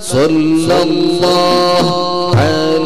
صلى الله عليه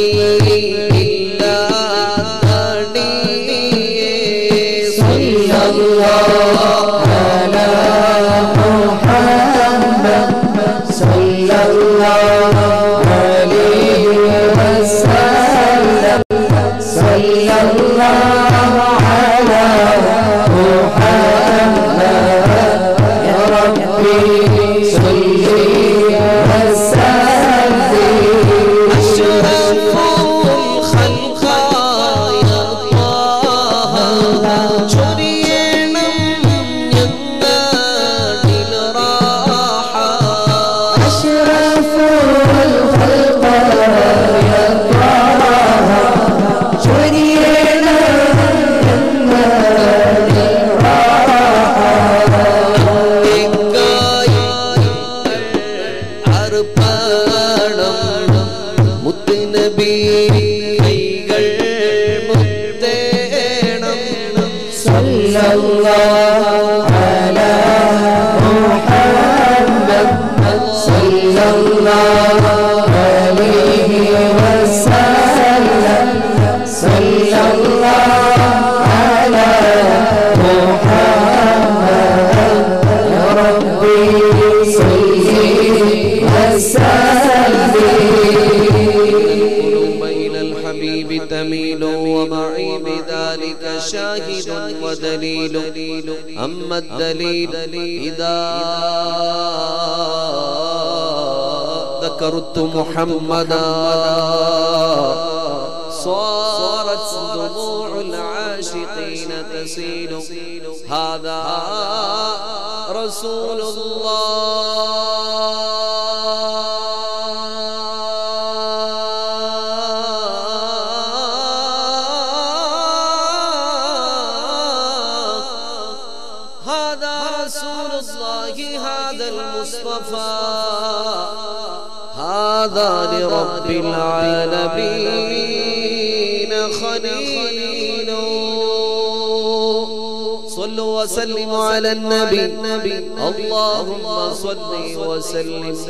ring illallah ومعي بذلك شاهد ودليل. أما الدليل إذا ذكرت محمدا صارت دموع العاشقين تسيل. هذا رسول الله. الله هذا المصطفى. هذا لرب العالمين خليل. صلوا وسلموا على النبي. اللهم صل وسلم.